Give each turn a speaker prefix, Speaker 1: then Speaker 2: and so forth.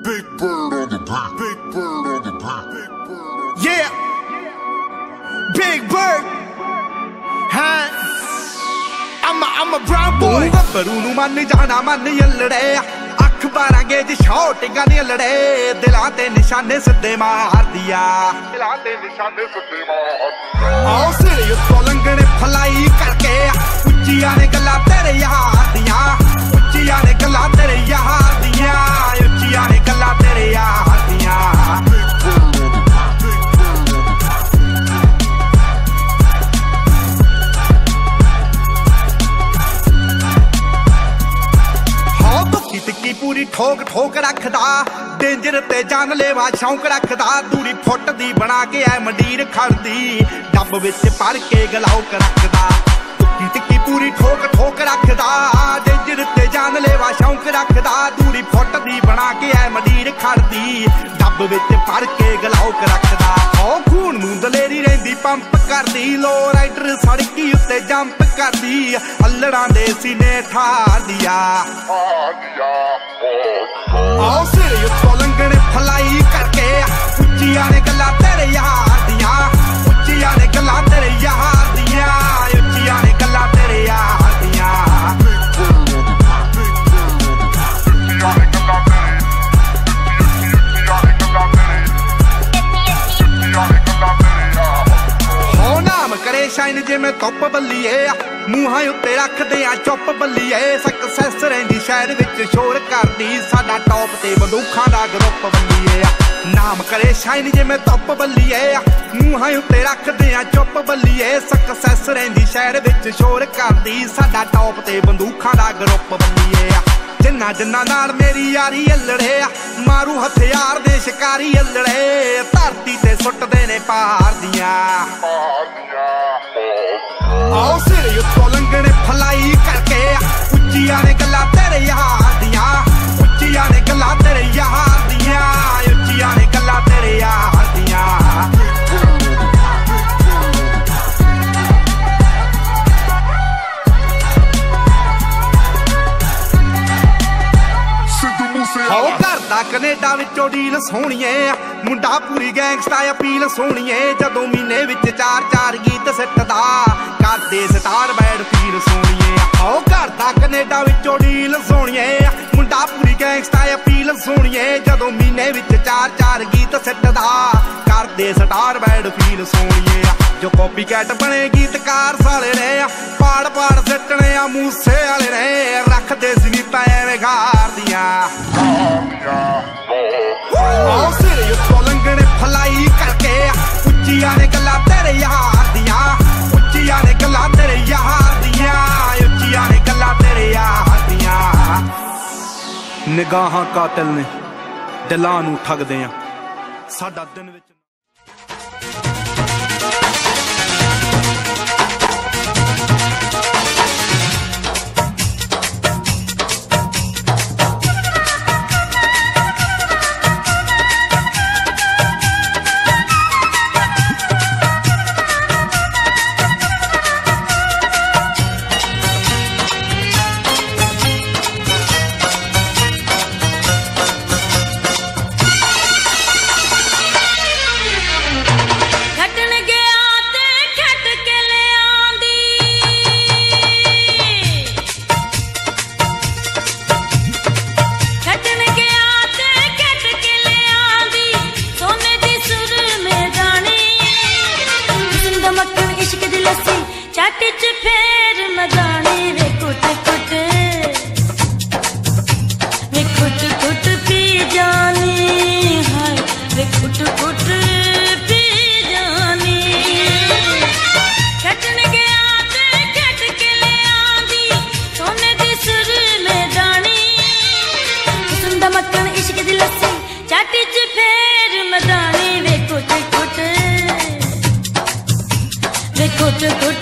Speaker 1: Big bird on the beat. Big bird on the the
Speaker 2: Yeah. Big Bird. ਹਾਂ I'm a, I'm a brown boy. ਗੱਭਰੂ ਨੂੰ ਮੰਨ ਜਾਣਾ ਮੰਨ ਯੱਲੜੇ ਅੱਖ ਬਾਰਾਂਗੇ ਜੀ ਸ਼ੌਟਿੰਗਾਂ ਦੀਆਂ ਲੜੇ ਦਿਲਾਂ ਤੇ ਨਿਸ਼ਾਨੇ ਸਿੱਧੇ ਮਾਰਦੀ ਆ
Speaker 1: ਦਿਲਾਂ ਦੇ ਨਿਸ਼ਾਨੇ ਸਿੱਧੇ ਮਾਰ
Speaker 2: ਆਓ ਸਿਰੇ ਉੱਤੋਂ ਲੰਘਣੇ ਫਲਾਈ ਕਰਕੇ ਉੱਚੀਆਂ ਨੇ ਭੁੱਕੀ ਪੂਰੀ ਠੋਕ ਠੋਕ ਰੱਖਦਾ, ਡੇਂਜਰ ਤੇ ਜਾਨ ਲੈਵਾ ਸ਼ੌਂਕ ਰੱਖਦਾ, ਦੂਰੀ ਫੁੱਟ ਬਣਾ ਕੇ ਐ ਮੰਡੀਰ ਖੜਦੀ, ਡੱਬ ਵਿੱਚ ਭਰ ਕੇ ਗਲਾਉਕ ਰੱਖਦਾ। ਭੁੱਕੀ ਟਿੱਕੀ ਪੂਰੀ ਠੋਕ ਠੋਕ ਰੱਖਦਾ, ਡੇਂਜਰ ਤੇ ਜਾਨ ਲੈਵਾ ਸ਼ੌਂਕ ਰੱਖਦਾ, ਦੂਰੀ ਫੁੱਟ ਦੀ ਬਣਾ ਕੇ ਐ ਮੰਡੀਰ ਖੜਦੀ, ਡੱਬ ਵਿੱਚ ਭਰ ਕੇ ਗਲਾਉਕ ਰੱਖਦਾ। ਹੋ ਦਲੇਰੀ ਰਹਿੰਦੀ ਪੰਪ ਕਰਦੀ ਲੋ ਰਾਈਡਰ ਸੜਕੀ ਉੱਤੇ ਜੰਪ ਕਰਦੀ ਅల్లੜਾਂ ਦੇ ਸੀਨੇ ਠਾਰਦੀਆਂ
Speaker 1: ਓ
Speaker 2: ਆਓ ਸਿਰੇ ਉੱਤੋਂ ਜਿਵੇਂ ਧੁੱਪ ਬੱਲੀਏ, ਮੂੰਹਾਂ ਉੱਤੇ ਰੱਖਦੇ ਆ, ਚੁੱਪ ਬੱਲੀਏ। ਸਕਸੈਸ ਰਹਿੰਦੀ ਸ਼ਹਿਰ ਵਿੱਚ, ਸ਼ੋਰ ਕਰਦੀ ਸਾਡਾ ਟੌਪ ਤੇ ਬੰਦੂਖਾਂ ਦਾ ਗਰੁੱਪ ਬੱਲੀਏ। ਨਾਮ ਕਰੇ ਸ਼ਾਈਨ ਜਿਵੇਂ ਧੁੱਪ ਬੱਲੀਏ, ਮੂੰਹਾਂ ਉੱਤੇ ਰੱਖਦੇ ਆ, ਚੁੱਪ ਬੱਲੀਏ। ਸਕਸੈਸ ਰਹਿੰਦੀ ਸ਼ਹਿਰ ਵਿੱਚ, ਸ਼ੋਰ ਕਰਦੀ ਸਾਡਾ ਟੌਪ ਤੇ ਬੰਦੂਖਾਂ ਦਾ ਗਰੁੱਪ ਬੱਲੀਏ। ਜਿੰਨਾ ਜਿੰਨਾ ਨਾਲ ਮੇਰੀ ਯਾਰੀ ਅਲੜੇ ਆ ਮਾਰੂ ਹਥਿਆਰ ਦੇ ਸ਼ਿਕਾਰੀ ਅਲੜੇ। ਧਰਤੀ ਤੇ ਸੁੱਟਦੇ ਨੇ ਪਾਰ ਦੀਆਂ।
Speaker 1: ਆਦੀਆ ਓ
Speaker 2: ਆਓ ਸਿਰੇ ਉੱਤੋਂ ਲੰਘਣੇ ਫਲਾਈ ਕਰਕੇ ਉੱਚੀਆਂ ਨੇ ਗੱਲਾਂ ਤੇਰੇ ਯਾਰ ਦੀਆਂ, ਉੱਚੀਆਂ ਨੇ ਗੱਲਾਂ ਘਰ ਕੈਨੇਡਾ ਵਿੱਚੋਂ ਡੀਲ ਸੋਹਣੀਏ। ਮੁੰਡਾ ਪੂਰੀ ਗੈਂਗਸਟਾ ਅਪੀਲ ਸੋਹਣੀਏ। ਜਦੋਂ ਮਹੀਨੇ ਵਿੱਚ ਚਾਰ ਚਾਰ ਗੀਤ ਸਿੱਟਦਾ ਕਰਦੇ ਸਟਾਰ ਬੈਡ ਫੀਲ ਸੋਹਣੀਏ। ਆਓ ਘਰ ਦਾ ਕੈਨੇਡਾ ਵਿੱਚੋਂ ਡੀਲ ਸੋਹਣੀਏ। ਗੈਂਗਸਟਾ ਅਪੀਲ ਸੋਹਣੀਏ। ਜਦੋਂ ਮਹੀਨੇ ਵਿੱਚ ਚਾਰ ਚਾਰ ਗੀਤ ਸਿੱਟਦਾ ਕਰਦੇ ਸਟਾਰ ਬੈਡ ਫੀਲ ਸੋਹਣੀਏ ਜੋ ਕਾਪੀ ਕੈਟ ਬਣੇ ਗੀਤਕਾਰ ਸਾਲੇ ਨੇ ਪਾੜ ਪਾੜ ਸਿੱਟਣੇ ਆ, ਮੂਸੇ ਵਾਲੇ ਨੇ ਰੱਖਦੇ ਸੀ ਨੀ ਤਾਂ ਐਵੇਂ ਗਾਰਦੀਆਂ
Speaker 1: ਆਦੀਆ
Speaker 2: ਨਿਗਾਹਾਂ ਕਾਤਲ ਨੇ ਦਿਲਾਂ ਨੂੰ ਠੱਗਦੇ ਆ। ਸਾਡਾ ਦਿਨ ਵਿੱਚ
Speaker 3: ਇਸ਼ਕ ਦੀ ਚੱਟ ਚ ਫੇਰ ਮਦਾਨੀ ਵੇ ਕੁੱਟ ਕੁੱਟ। ਵੇ ਕੁੱਟ ਕੁੱਟ ਪੀ ਜਾਣੀ ਹਾਏ ਵੇ ਕੁੱਟ ਕੁੱਟ ਵੇ